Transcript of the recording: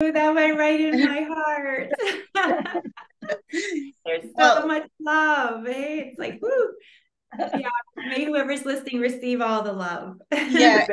That went right in my heart. There's so well, much love. Hey, it's like, woo. Yeah, may whoever's listening receive all the love. yeah,